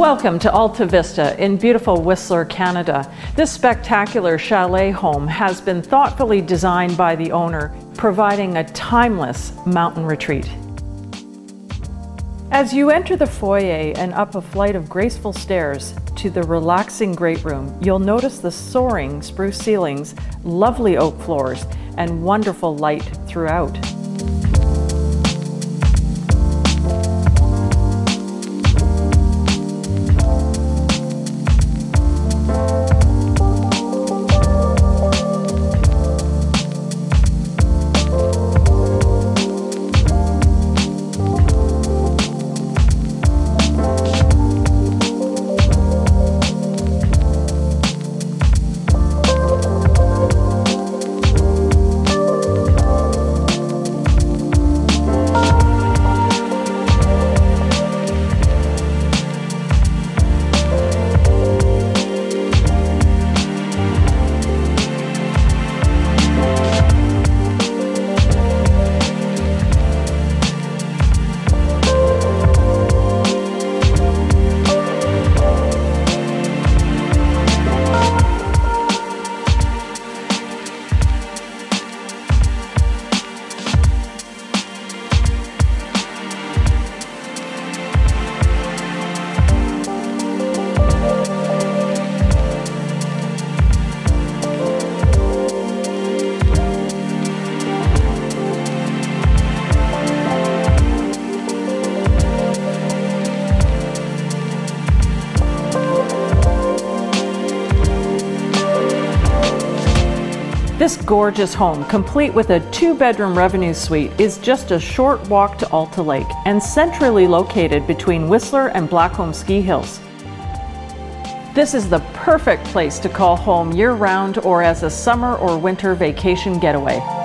Welcome to Alta Vista in beautiful Whistler, Canada. This spectacular chalet home has been thoughtfully designed by the owner, providing a timeless mountain retreat. As you enter the foyer and up a flight of graceful stairs to the relaxing great room, you'll notice the soaring spruce ceilings, lovely oak floors, and wonderful light throughout. This gorgeous home, complete with a two bedroom revenue suite, is just a short walk to Alta Lake and centrally located between Whistler and Blackcomb ski hills. This is the perfect place to call home year round or as a summer or winter vacation getaway.